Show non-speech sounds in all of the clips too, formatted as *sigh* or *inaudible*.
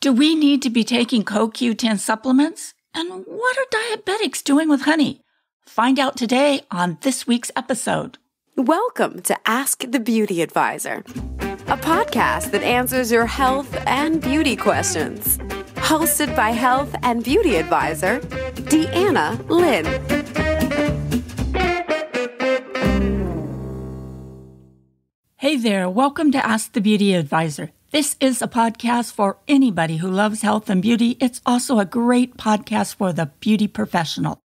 Do we need to be taking CoQ10 supplements? And what are diabetics doing with honey? Find out today on this week's episode. Welcome to Ask the Beauty Advisor, a podcast that answers your health and beauty questions. Hosted by health and beauty advisor, Deanna Lynn. Hey there, welcome to Ask the Beauty Advisor. This is a podcast for anybody who loves health and beauty. It's also a great podcast for the beauty professional.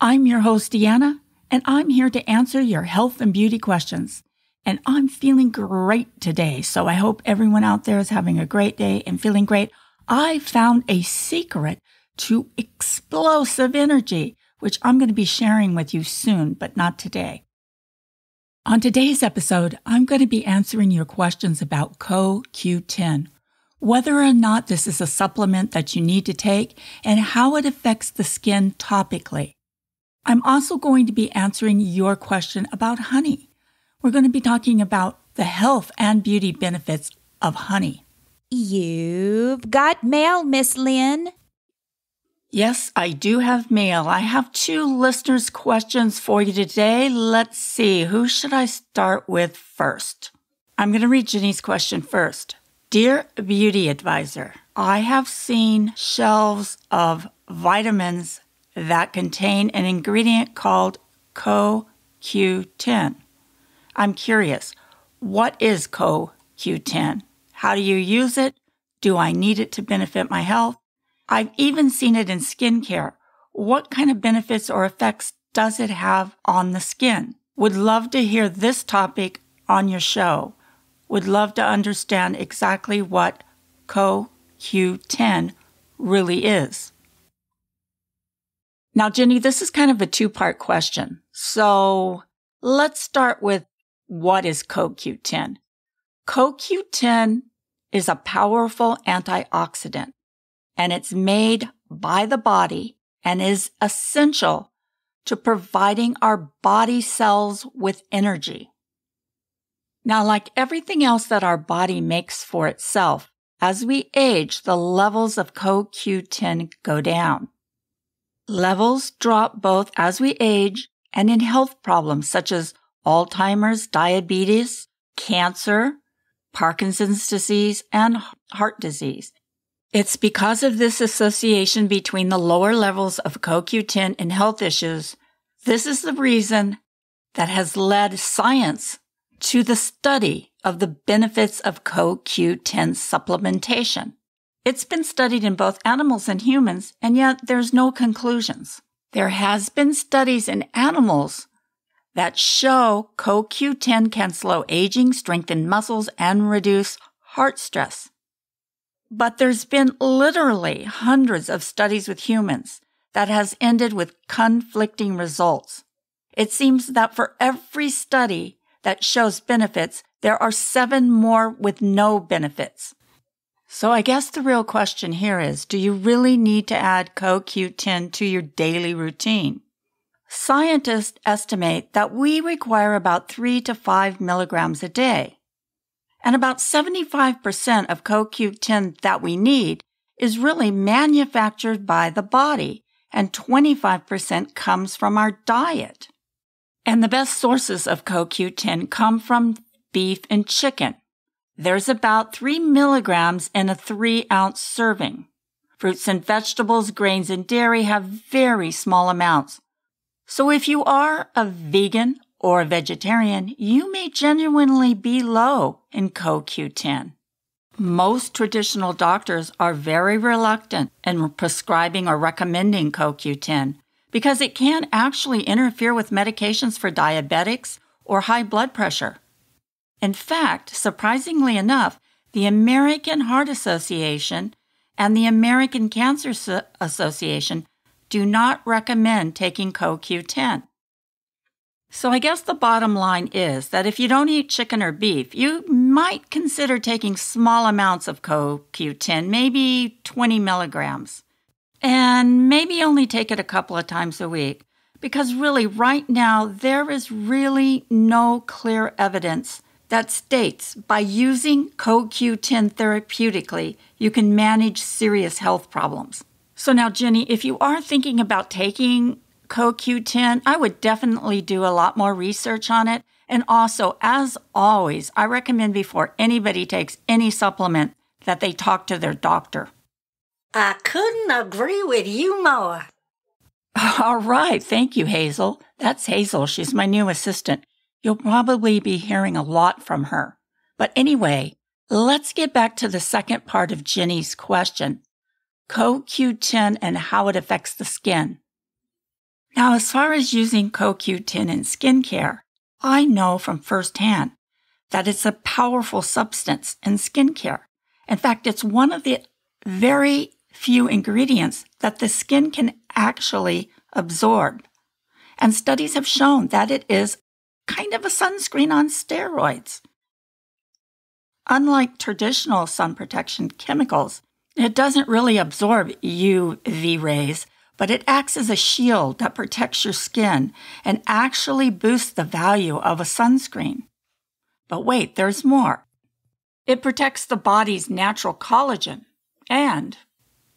I'm your host, Deanna, and I'm here to answer your health and beauty questions. And I'm feeling great today, so I hope everyone out there is having a great day and feeling great. I found a secret to explosive energy, which I'm going to be sharing with you soon, but not today. On today's episode, I'm going to be answering your questions about CoQ10, whether or not this is a supplement that you need to take, and how it affects the skin topically. I'm also going to be answering your question about honey. We're going to be talking about the health and beauty benefits of honey. You've got mail, Miss Lynn. Yes, I do have mail. I have two listeners' questions for you today. Let's see, who should I start with first? I'm going to read Jenny's question first. Dear Beauty Advisor, I have seen shelves of vitamins that contain an ingredient called CoQ10. I'm curious, what is CoQ10? How do you use it? Do I need it to benefit my health? I've even seen it in skincare. What kind of benefits or effects does it have on the skin? Would love to hear this topic on your show. Would love to understand exactly what CoQ10 really is. Now, Jenny, this is kind of a two part question. So let's start with what is CoQ10? CoQ10 is a powerful antioxidant and it's made by the body and is essential to providing our body cells with energy. Now, like everything else that our body makes for itself, as we age, the levels of CoQ10 go down. Levels drop both as we age and in health problems such as Alzheimer's, diabetes, cancer, Parkinson's disease, and heart disease. It's because of this association between the lower levels of CoQ10 and health issues. This is the reason that has led science to the study of the benefits of CoQ10 supplementation. It's been studied in both animals and humans, and yet there's no conclusions. There has been studies in animals that show CoQ10 can slow aging, strengthen muscles, and reduce heart stress. But there's been literally hundreds of studies with humans that has ended with conflicting results. It seems that for every study that shows benefits, there are seven more with no benefits. So I guess the real question here is, do you really need to add CoQ10 to your daily routine? Scientists estimate that we require about three to five milligrams a day. And about 75% of CoQ10 that we need is really manufactured by the body, and 25% comes from our diet. And the best sources of CoQ10 come from beef and chicken. There's about 3 milligrams in a 3 ounce serving. Fruits and vegetables, grains, and dairy have very small amounts. So if you are a vegan or a vegetarian, you may genuinely be low in CoQ10. Most traditional doctors are very reluctant in prescribing or recommending CoQ10 because it can actually interfere with medications for diabetics or high blood pressure. In fact, surprisingly enough, the American Heart Association and the American Cancer Association do not recommend taking CoQ10. So I guess the bottom line is that if you don't eat chicken or beef, you might consider taking small amounts of CoQ10, maybe 20 milligrams, and maybe only take it a couple of times a week. Because really, right now, there is really no clear evidence that states by using CoQ10 therapeutically, you can manage serious health problems. So now, Jenny, if you are thinking about taking CoQ10, I would definitely do a lot more research on it. And also, as always, I recommend before anybody takes any supplement that they talk to their doctor. I couldn't agree with you more. *laughs* All right. Thank you, Hazel. That's Hazel. She's my new assistant. You'll probably be hearing a lot from her. But anyway, let's get back to the second part of Jenny's question. CoQ10 and how it affects the skin. Now, as far as using CoQ10 in skincare, I know from firsthand that it's a powerful substance in skincare. In fact, it's one of the very few ingredients that the skin can actually absorb. And studies have shown that it is kind of a sunscreen on steroids. Unlike traditional sun protection chemicals, it doesn't really absorb UV rays, but it acts as a shield that protects your skin and actually boosts the value of a sunscreen. But wait, there's more. It protects the body's natural collagen, and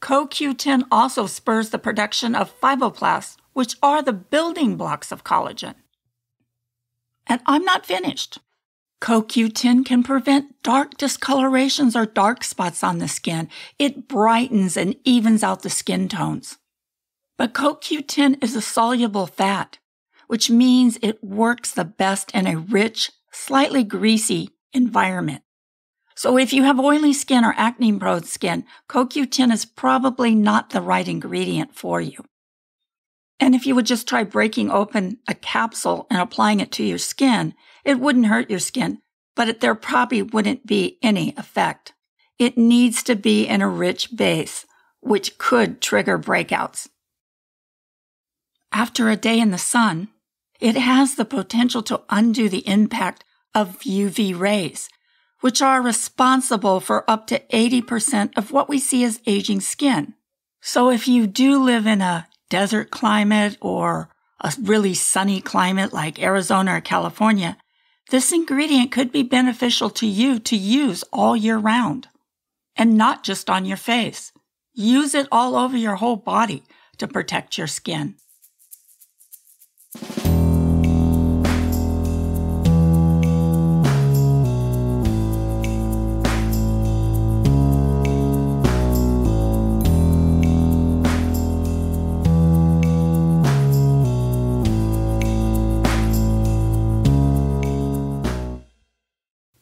CoQ10 also spurs the production of fibroblasts, which are the building blocks of collagen. And I'm not finished. CoQ10 can prevent dark discolorations or dark spots on the skin. It brightens and evens out the skin tones. But CoQ10 is a soluble fat, which means it works the best in a rich, slightly greasy environment. So if you have oily skin or acne prone skin, CoQ10 is probably not the right ingredient for you. And if you would just try breaking open a capsule and applying it to your skin, it wouldn't hurt your skin, but it, there probably wouldn't be any effect. It needs to be in a rich base, which could trigger breakouts. After a day in the sun, it has the potential to undo the impact of UV rays, which are responsible for up to 80% of what we see as aging skin. So if you do live in a desert climate or a really sunny climate like Arizona or California, this ingredient could be beneficial to you to use all year round and not just on your face. Use it all over your whole body to protect your skin.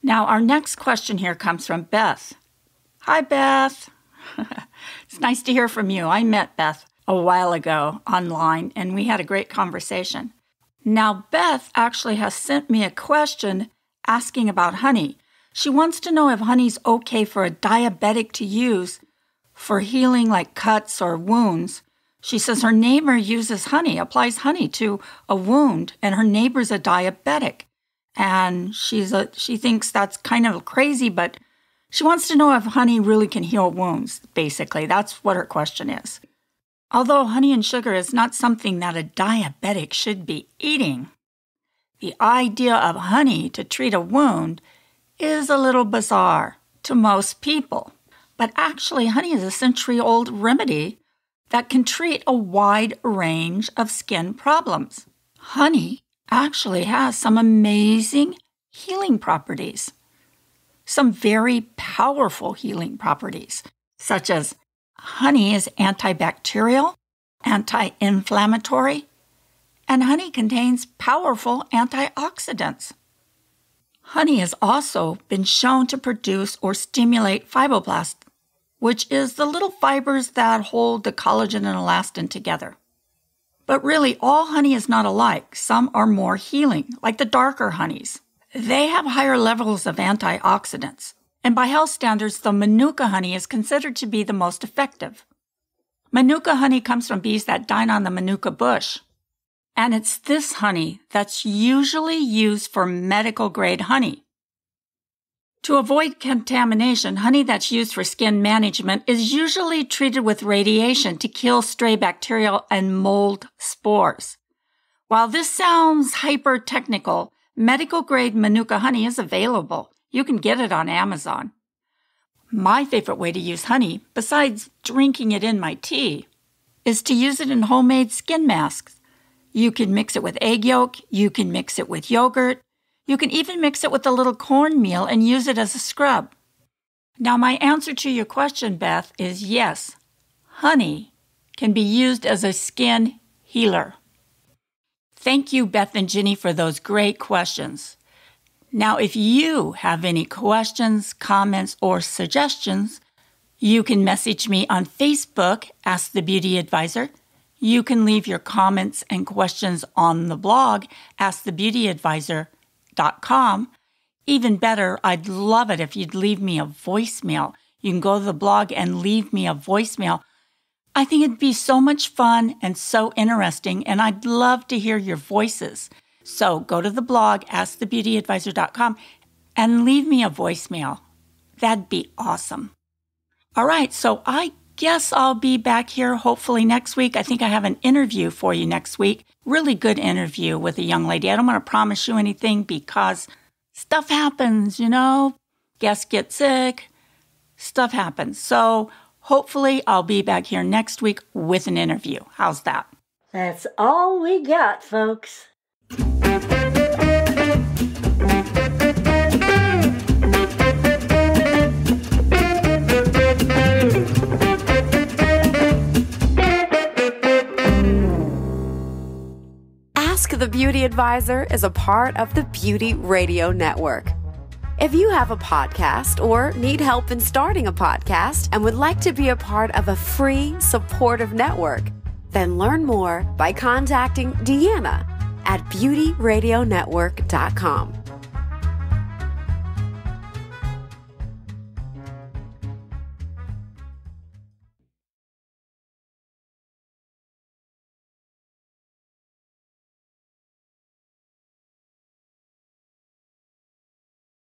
Now, our next question here comes from Beth. Hi, Beth. *laughs* it's nice to hear from you. I met Beth a while ago online and we had a great conversation. Now, Beth actually has sent me a question asking about honey. She wants to know if honey's okay for a diabetic to use for healing like cuts or wounds. She says her neighbor uses honey, applies honey to a wound, and her neighbor's a diabetic and she's a she thinks that's kind of crazy but she wants to know if honey really can heal wounds basically that's what her question is although honey and sugar is not something that a diabetic should be eating the idea of honey to treat a wound is a little bizarre to most people but actually honey is a century old remedy that can treat a wide range of skin problems honey actually has some amazing healing properties. Some very powerful healing properties, such as honey is antibacterial, anti inflammatory, and honey contains powerful antioxidants. Honey has also been shown to produce or stimulate fibroblasts, which is the little fibers that hold the collagen and elastin together. But really, all honey is not alike. Some are more healing, like the darker honeys. They have higher levels of antioxidants. And by health standards, the Manuka honey is considered to be the most effective. Manuka honey comes from bees that dine on the Manuka bush. And it's this honey that's usually used for medical grade honey. To avoid contamination, honey that's used for skin management is usually treated with radiation to kill stray bacterial and mold spores. While this sounds hyper technical, Medical grade Manuka honey is available. You can get it on Amazon. My favorite way to use honey, besides drinking it in my tea, is to use it in homemade skin masks. You can mix it with egg yolk, you can mix it with yogurt, you can even mix it with a little cornmeal and use it as a scrub. Now, my answer to your question, Beth, is yes, honey can be used as a skin healer. Thank you, Beth and Ginny, for those great questions. Now, if you have any questions, comments, or suggestions, you can message me on Facebook, Ask the Beauty Advisor. You can leave your comments and questions on the blog, AskTheBeautyAdvisor.com. Even better, I'd love it if you'd leave me a voicemail. You can go to the blog and leave me a voicemail. I think it'd be so much fun and so interesting, and I'd love to hear your voices. So go to the blog, askthebeautyadvisor.com, and leave me a voicemail. That'd be awesome. All right, so I guess I'll be back here hopefully next week. I think I have an interview for you next week. Really good interview with a young lady. I don't want to promise you anything because stuff happens, you know, guests get sick, stuff happens. So hopefully I'll be back here next week with an interview. How's that? That's all we got, folks. Ask the Beauty Advisor is a part of the Beauty Radio Network. If you have a podcast or need help in starting a podcast and would like to be a part of a free, supportive network, then learn more by contacting Deanna at beautyradionetwork.com.